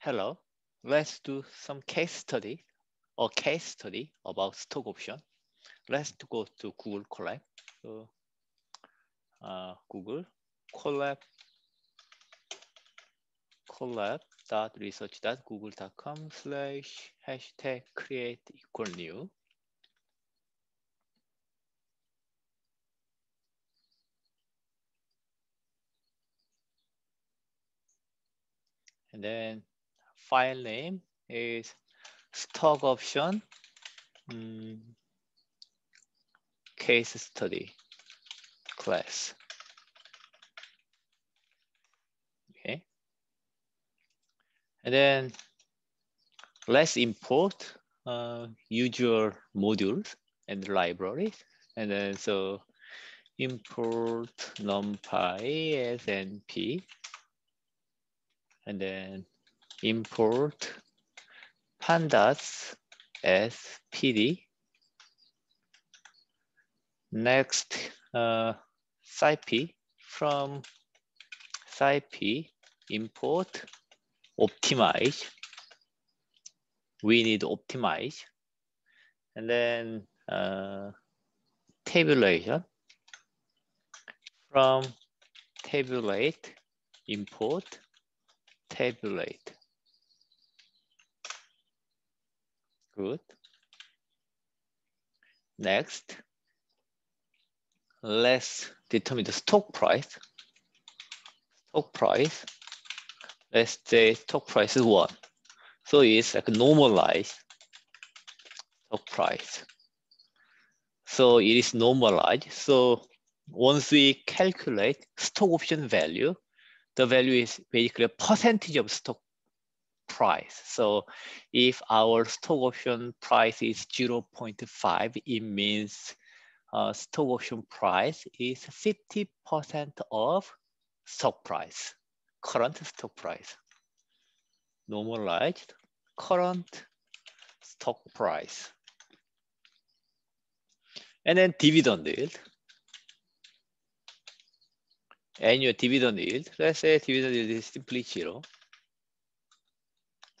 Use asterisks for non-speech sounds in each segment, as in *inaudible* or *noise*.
Hello, let's do some case study or case study about stock option. Let's go to Google Colab. So, uh, Google Colab colab.research.google.com slash hashtag create equal new. And then file name is stock option um, case study class. Okay. And then let's import uh, usual modules and libraries. And then so import numpy snp and then import pandas as PD. Next, uh, SciPy from SciPy import optimize. We need optimize. And then uh, tabulation from tabulate import tabulate. Good. Next, let's determine the stock price. Stock price, let's say stock price is one. So it's like normalized stock price. So it is normalized. So once we calculate stock option value, the value is basically a percentage of stock price. So if our stock option price is 0.5, it means uh, stock option price is 50% of stock price, current stock price. Normalized current stock price. And then dividend yield annual dividend yield. Let's say dividend yield is simply zero.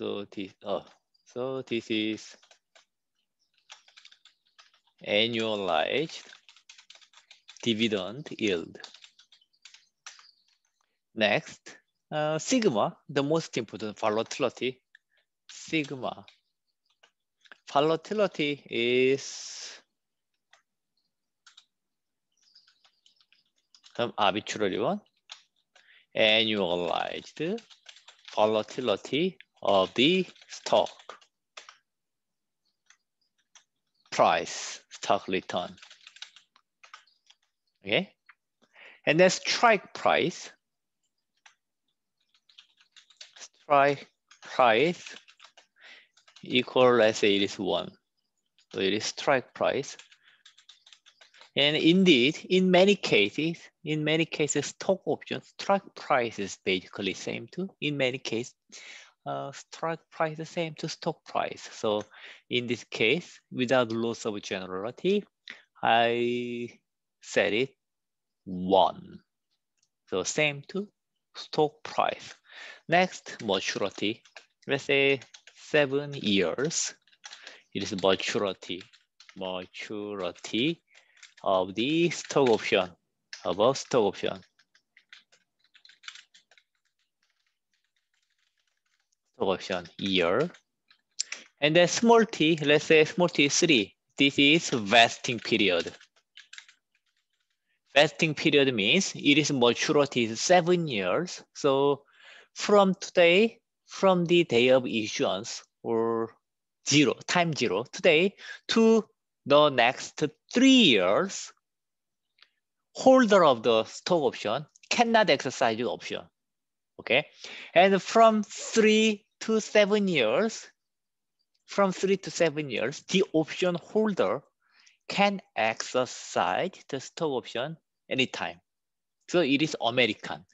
So this, oh, so this is annualized dividend yield. Next, uh, sigma, the most important volatility. Sigma. Volatility is 그럼 arbitrary one, annualized volatility of the stock price, stock return. Okay, and then strike price. Strike price equal, let's say it is one. So it is strike price and indeed, in many cases, in many cases, stock options, strike price is basically same too. In many cases, uh, strike price the same to stock price. So in this case, without loss of generality, I set it one. So same to stock price. Next, maturity. Let's say seven years. It is maturity. Maturity of the stock option, above stock option. Stock option year. And then small t, let's say small t three. This is vesting period. Vesting period means it is maturity is seven years. So from today, from the day of issuance or zero, time zero, today to the next three years, holder of the stock option cannot exercise the option. Okay, and from three to seven years, from three to seven years, the option holder can exercise the stock option anytime. So it is American.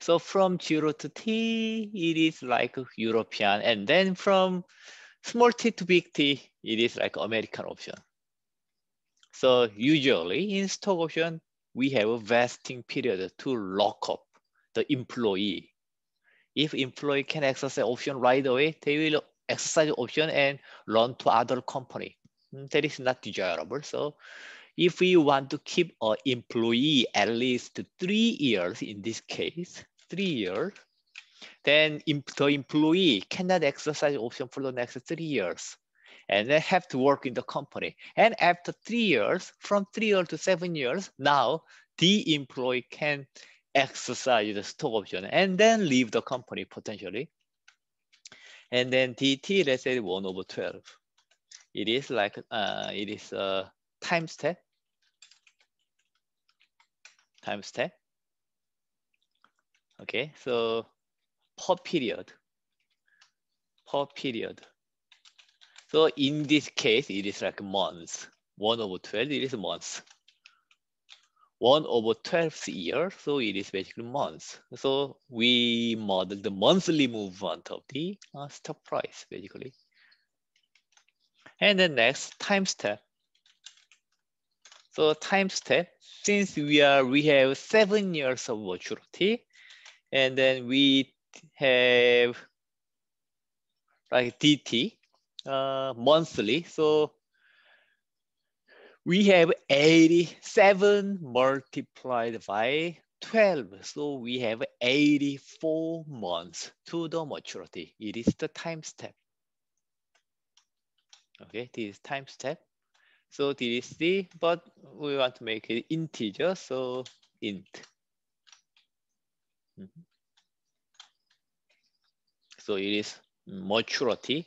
So from zero to T, it is like European. And then from small t to big T, it is like American option. So usually in stock option, we have a vesting period to lock up the employee If employee can exercise option right away, they will exercise option and run to other company. Hmm, that is not desirable. So if we want to keep an employee at least three years in this case, three years, then the employee cannot exercise option for the next three years and they have to work in the company. And after three years, from three years to seven years, now the employee can exercise the stock option and then leave the company potentially. And then DT, let's say one over 12. It is like, uh, it is a time step. Time step. Okay, so per period, per period. So in this case, it is like months. 1 over 12, it is months. 1 over 12th year, so it is basically months. So we model the monthly movement of the uh, stock price, basically. And the next time step. So time step, since we are we have seven years of maturity, and then we have like DT, uh, monthly. So we have 87 multiplied by 12. So we have 84 months to the maturity. It is the time step. Okay, this is time step. So this is the, but we want to make it integer, so int. Mm -hmm. So it is maturity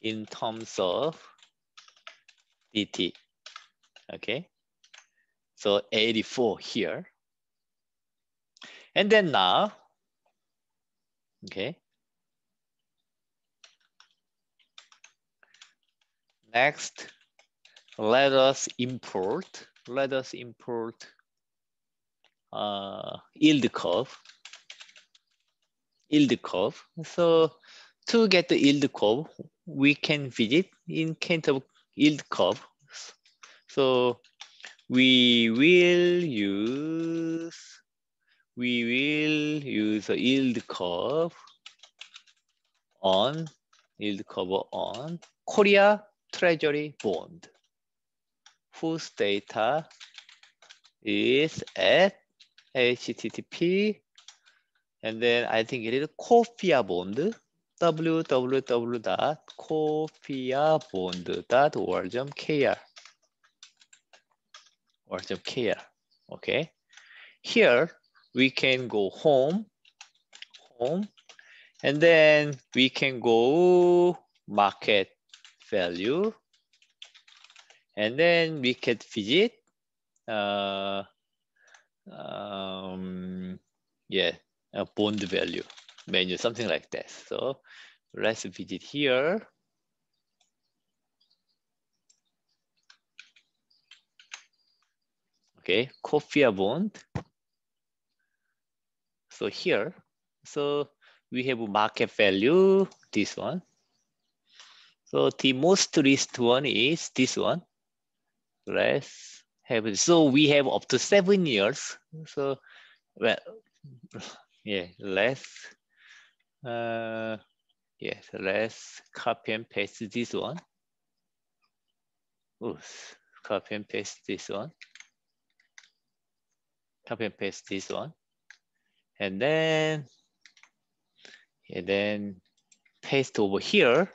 in terms of dt. Okay, so 84 here. And then now, okay. Next, let us import, let us import uh, yield curve, yield curve. So to get the yield curve, we can visit in kind of yield curve. So we will use we will use a yield curve on yield curve on Korea Treasury bond whose data is at HTTP and then I think it is KOFIA bond www.kofiabond.org.kr or.kr. Okay. Here we can go home, home, and then we can go market value, and then we can visit, uh, um, yeah, a bond value menu, something like that. So let's visit here. Okay, KOFIA bond. So here, so we have a market value, this one. So the most least one is this one. Let's have it. So we have up to seven years. So, well, *laughs* yeah, let's uh, yes, let's copy and paste this one. Oops, copy and paste this one. Copy and paste this one. And then, and then paste over here.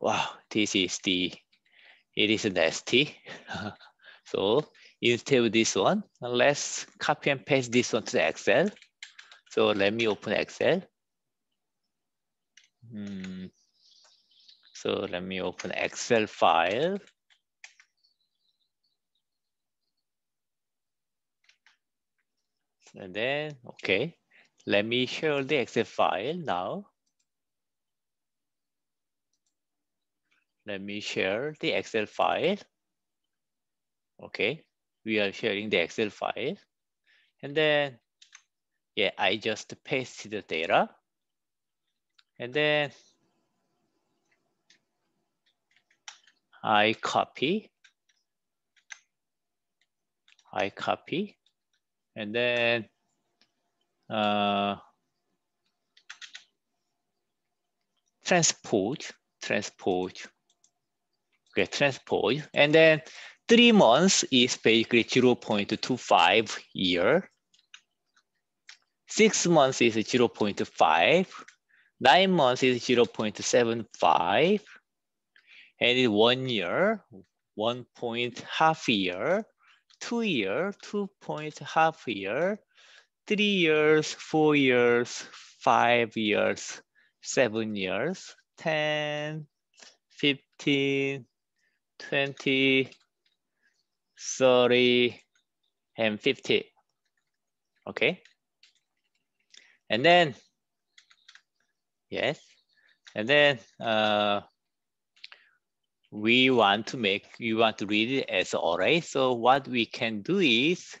Wow, this is the, it is nasty. *laughs* so instead of this one, let's copy and paste this one to Excel. So let me open Excel. Hmm. So let me open Excel file. And then, okay, let me share the Excel file now. Let me share the Excel file. Okay, we are sharing the Excel file. And then, yeah, I just pasted the data. And then I copy, I copy, and then uh, transport, transpose, okay, transport. And then three months is basically 0 0.25 year. Six months is 0 0.5. Nine months is 0 0.75. And in one year, one point half year, two year, two point half year, three years, four years, five years, seven years, 10, 15, 20, 30, and 50. Okay. And then, yes, and then uh, we want to make, we want to read it as array. So what we can do is,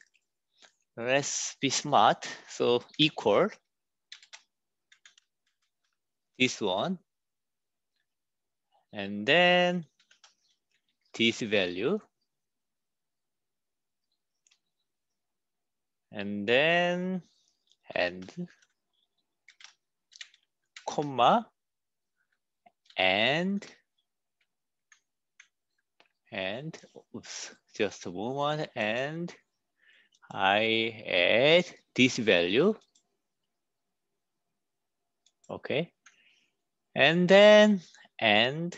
let's be smart. So equal this one, and then this value, and then and comma and and oops, just a moment and I add this value. Okay. And then and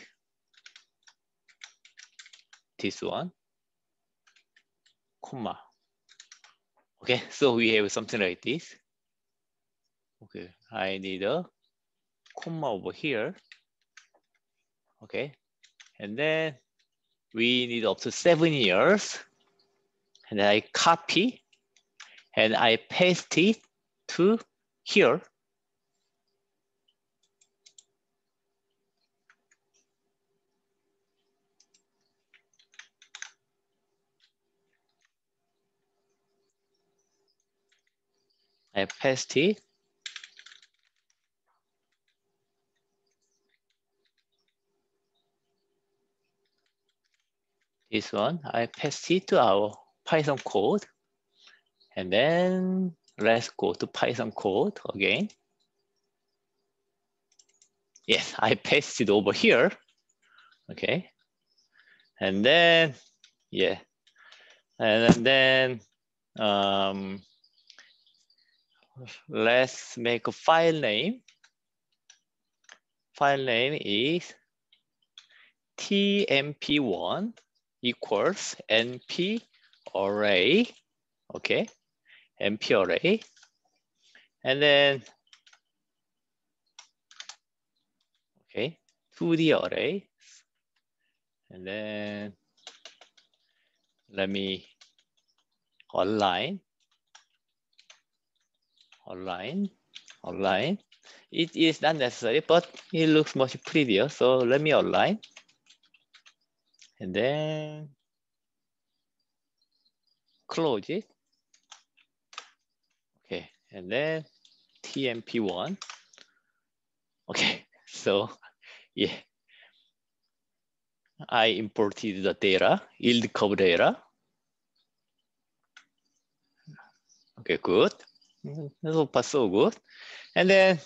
this one, comma. Okay, *laughs* so we have something like this. Okay, I need a comma over here. Okay, and then we need up to seven years. And I copy and I paste it to here. I paste it. This one, I paste it to our Python code. And then let's go to Python code again. Yes, I paste it over here. Okay. And then, yeah. And then um, let's make a file name. File name is tmp1 equals np array, okay, np array, and then, okay, 2D array, and then let me align, align, align. It is not necessary, but it looks much prettier. So let me align. And then close it. Okay, and then TMP1. Okay, *laughs* so yeah, I imported the data, yield curve data. Okay, good. So far, so good. And then,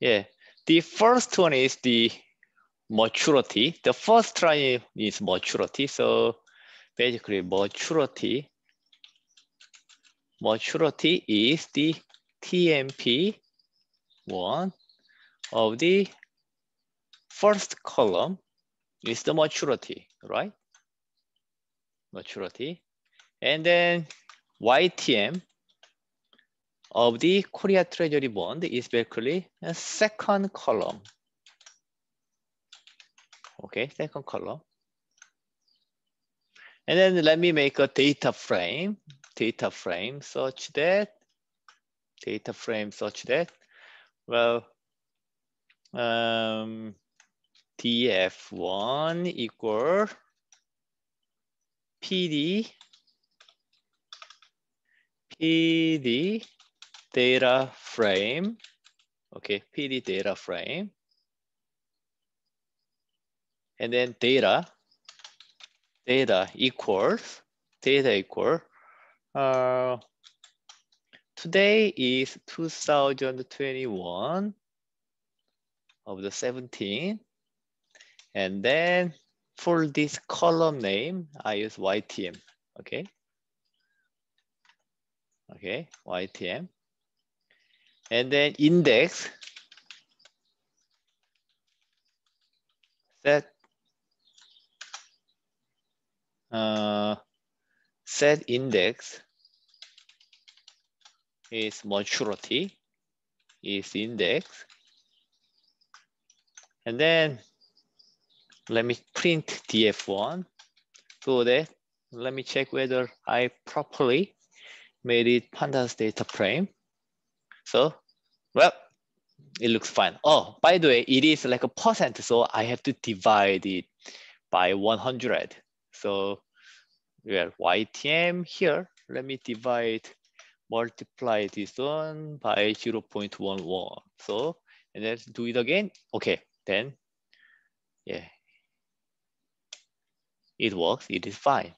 yeah, the first one is the maturity. The first line is maturity. So basically maturity, maturity is the TMP one of the first column is the maturity, right? Maturity. And then YTM of the Korea Treasury bond is basically a second column. Okay, second column. And then let me make a data frame, data frame such that, data frame such that, well, um, df1 equal pd, pd data frame, okay, pd data frame, and then data, data equals, data equal uh, today is 2021 of the 17. And then for this column name, I use YTM, okay? Okay, YTM. And then index, set, uh, set index is maturity, is index. And then let me print df1 so that let me check whether I properly made it pandas data frame. So, well, it looks fine. Oh, by the way, it is like a percent, so I have to divide it by 100. So we have YTM here. Let me divide, multiply this one by 0 0.11. So, and then do it again. Okay, then, yeah, it works, it is fine.